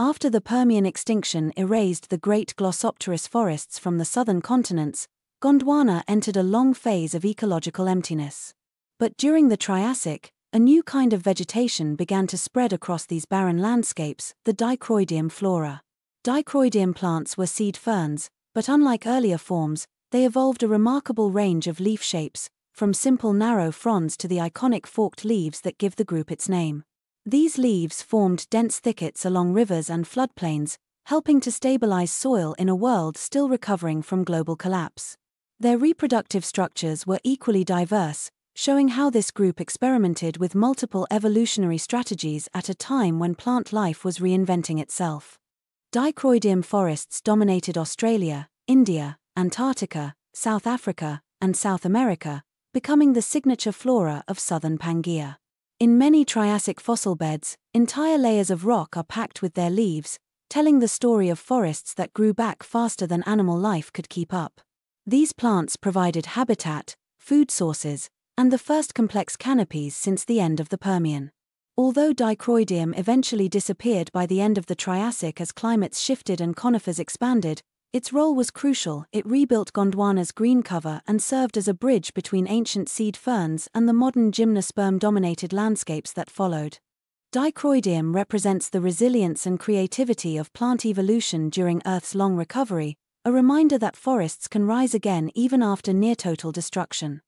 After the Permian extinction erased the great Glossopteris forests from the southern continents, Gondwana entered a long phase of ecological emptiness. But during the Triassic, a new kind of vegetation began to spread across these barren landscapes, the Dicroidium flora. Dicroidium plants were seed ferns, but unlike earlier forms, they evolved a remarkable range of leaf shapes, from simple narrow fronds to the iconic forked leaves that give the group its name. These leaves formed dense thickets along rivers and floodplains, helping to stabilize soil in a world still recovering from global collapse. Their reproductive structures were equally diverse, showing how this group experimented with multiple evolutionary strategies at a time when plant life was reinventing itself. Dicroidium forests dominated Australia, India, Antarctica, South Africa, and South America, becoming the signature flora of southern Pangaea. In many Triassic fossil beds, entire layers of rock are packed with their leaves, telling the story of forests that grew back faster than animal life could keep up. These plants provided habitat, food sources, and the first complex canopies since the end of the Permian. Although dicroidium eventually disappeared by the end of the Triassic as climates shifted and conifers expanded, its role was crucial. It rebuilt Gondwana's green cover and served as a bridge between ancient seed ferns and the modern gymnosperm dominated landscapes that followed. Dicroidium represents the resilience and creativity of plant evolution during Earth's long recovery, a reminder that forests can rise again even after near total destruction.